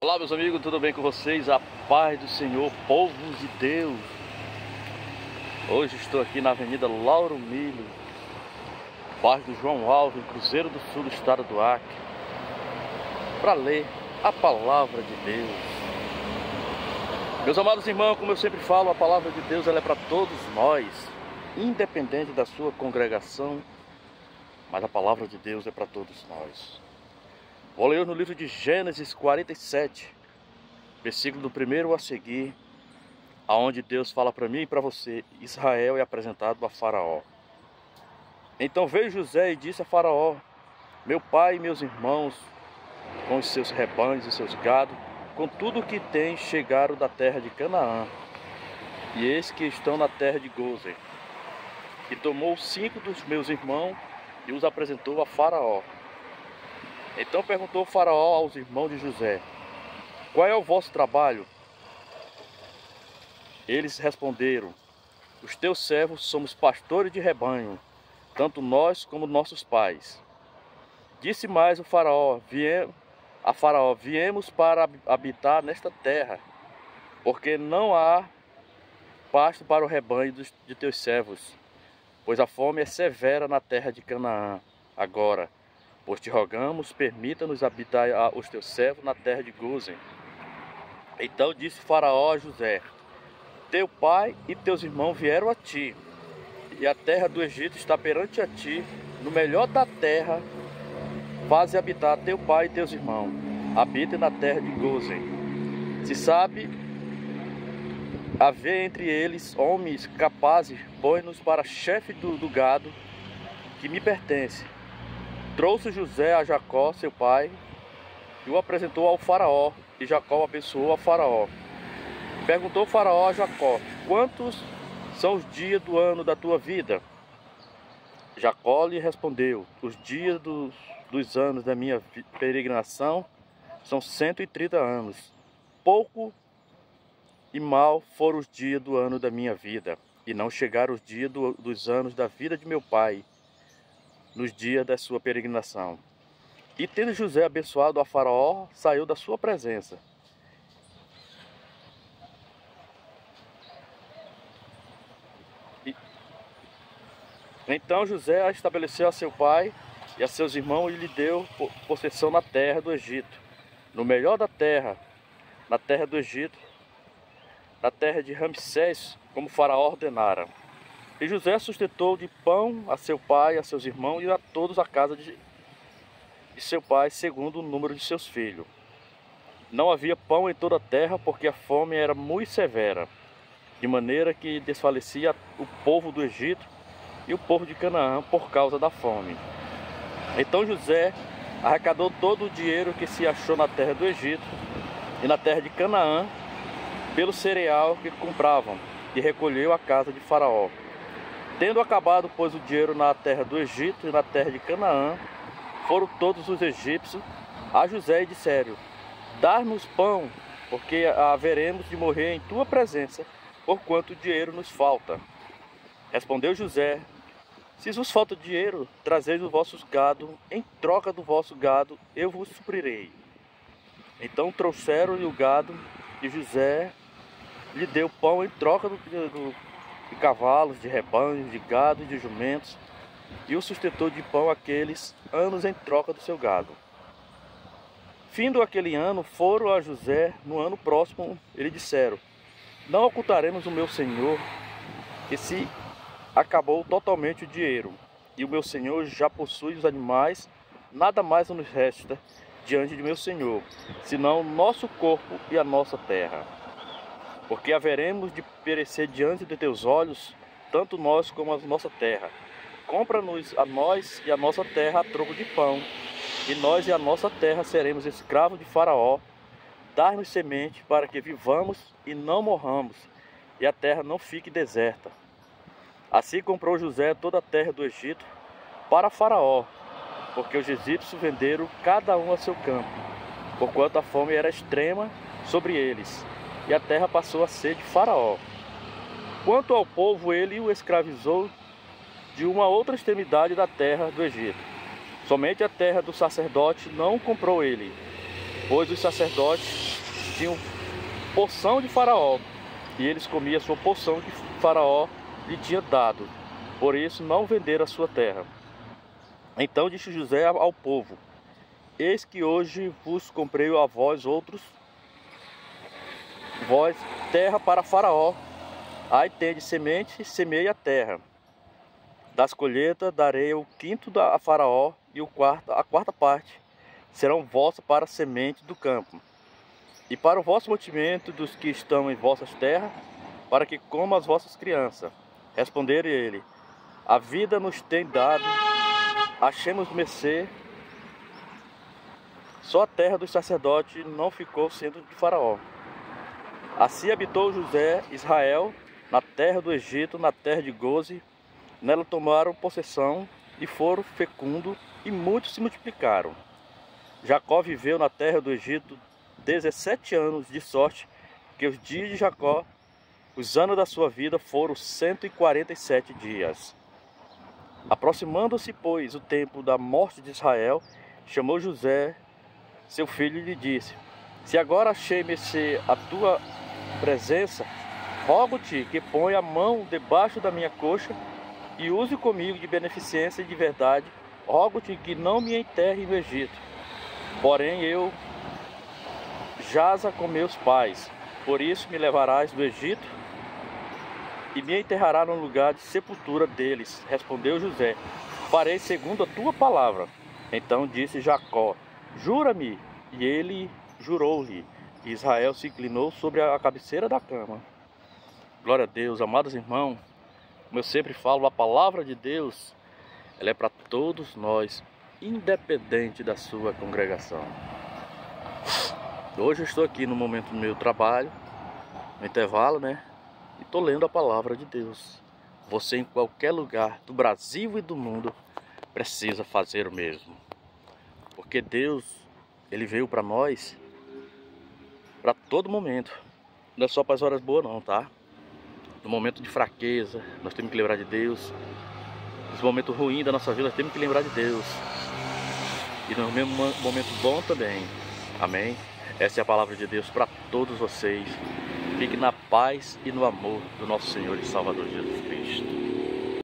Olá meus amigos, tudo bem com vocês? A paz do Senhor, povos de Deus. Hoje estou aqui na Avenida Lauro Milho, bairro do João Alves, Cruzeiro do Sul do estado do Acre, para ler a palavra de Deus. Meus amados irmãos, como eu sempre falo, a palavra de Deus ela é para todos nós, independente da sua congregação, mas a palavra de Deus é para todos nós. Vou ler no livro de Gênesis 47, versículo do primeiro a seguir, aonde Deus fala para mim e para você: Israel é apresentado a Faraó. Então veio José e disse a Faraó: Meu pai e meus irmãos, com os seus rebanhos e seus gados, com tudo o que tem, chegaram da terra de Canaã. E eis que estão na terra de Gozer. E tomou cinco dos meus irmãos e os apresentou a Faraó. Então perguntou o faraó aos irmãos de José, qual é o vosso trabalho? Eles responderam, os teus servos somos pastores de rebanho, tanto nós como nossos pais. Disse mais o faraó, Viem, a faraó, viemos para habitar nesta terra, porque não há pasto para o rebanho de teus servos, pois a fome é severa na terra de Canaã. Agora, Pois te rogamos, permita-nos habitar os teus servos na terra de Gozen. Então disse Faraó a José: Teu pai e teus irmãos vieram a ti, e a terra do Egito está perante a ti, no melhor da terra, faze habitar teu pai e teus irmãos. Habitem na terra de Gozen. Se sabe haver entre eles homens capazes, põe-nos para chefe do, do gado que me pertence Trouxe José a Jacó, seu pai, e o apresentou ao faraó, e Jacó abençoou a faraó. Perguntou o faraó a Jacó, quantos são os dias do ano da tua vida? Jacó lhe respondeu, os dias dos, dos anos da minha peregrinação são 130 anos. Pouco e mal foram os dias do ano da minha vida, e não chegaram os dias do, dos anos da vida de meu pai, nos dias da sua peregrinação. E tendo José abençoado a Faraó, saiu da sua presença. E... Então José estabeleceu a seu pai e a seus irmãos e lhe deu possessão na terra do Egito, no melhor da terra, na terra do Egito, na terra de Ramsés, como Faraó ordenara. E José sustentou de pão a seu pai, a seus irmãos e a todos a casa de, de seu pai, segundo o número de seus filhos. Não havia pão em toda a terra, porque a fome era muito severa, de maneira que desfalecia o povo do Egito e o povo de Canaã por causa da fome. Então José arrecadou todo o dinheiro que se achou na terra do Egito e na terra de Canaã pelo cereal que compravam e recolheu a casa de Faraó. Tendo acabado, pois, o dinheiro na terra do Egito e na terra de Canaã, foram todos os egípcios a José e disseram: Dar-nos pão, porque haveremos de morrer em tua presença, porquanto o dinheiro nos falta. Respondeu José: Se vos falta dinheiro, trazeis os vossos gado, em troca do vosso gado eu vos suprirei. Então trouxeram-lhe o gado, e José lhe deu pão em troca do, do de cavalos, de rebanhos, de gado e de jumentos, e o sustentou de pão aqueles anos em troca do seu gado. Findo aquele ano, foram a José no ano próximo, ele disseram: Não ocultaremos o meu senhor, que se acabou totalmente o dinheiro, e o meu senhor já possui os animais, nada mais nos resta diante de meu senhor, senão nosso corpo e a nossa terra porque haveremos de perecer diante de teus olhos, tanto nós como a nossa terra. Compra-nos a nós e a nossa terra a troco de pão, e nós e a nossa terra seremos escravos de Faraó. Dar-nos semente para que vivamos e não morramos, e a terra não fique deserta. Assim comprou José toda a terra do Egito para Faraó, porque os egípcios venderam cada um a seu campo, porquanto a fome era extrema sobre eles e a terra passou a ser de Faraó. Quanto ao povo, ele o escravizou de uma outra extremidade da terra do Egito. Somente a terra do sacerdote não comprou ele. pois os sacerdotes tinham porção de Faraó e eles comiam a sua porção que Faraó lhe tinha dado. Por isso não venderam a sua terra. Então disse José ao povo: Eis que hoje vos comprei a vós outros, vós terra para Faraó. Aí tende semente, semeie a terra. Das colheitas darei o quinto a Faraó e o quarto, a quarta parte serão vossas para a semente do campo. E para o vosso mantimento dos que estão em vossas terras, para que comam as vossas crianças. Responderam ele: A vida nos tem dado, achemos mercê. Só a terra dos sacerdotes não ficou sendo de Faraó. Assim habitou José, Israel, na terra do Egito, na terra de Goze. Nela tomaram possessão e foram fecundos, e muitos se multiplicaram. Jacó viveu na terra do Egito 17 anos, de sorte que os dias de Jacó, os anos da sua vida, foram 147 dias. Aproximando-se, pois, o tempo da morte de Israel, chamou José, seu filho, e lhe disse: Se agora achei mercê a tua presença, rogo-te que ponha a mão debaixo da minha coxa e use comigo de beneficência e de verdade. Rogo-te que não me enterre no Egito. Porém, eu jaza com meus pais. Por isso me levarás do Egito e me enterrará no lugar de sepultura deles. Respondeu José: Farei segundo a tua palavra. Então disse Jacó: Jura-me. E ele jurou-lhe. Israel se inclinou sobre a cabeceira da cama. Glória a Deus, amados irmãos. Como eu sempre falo, a palavra de Deus, ela é para todos nós, independente da sua congregação. Hoje eu estou aqui no momento do meu trabalho, no intervalo, né? E estou lendo a palavra de Deus. Você em qualquer lugar do Brasil e do mundo precisa fazer o mesmo. Porque Deus, Ele veio para nós para todo momento. Não é só para as horas boas não, tá? No momento de fraqueza, nós temos que lembrar de Deus. Nos momentos ruins da nossa vida, nós temos que lembrar de Deus. E no mesmo momento bom também. Amém? Essa é a palavra de Deus para todos vocês. Fique na paz e no amor do nosso Senhor e Salvador Jesus Cristo.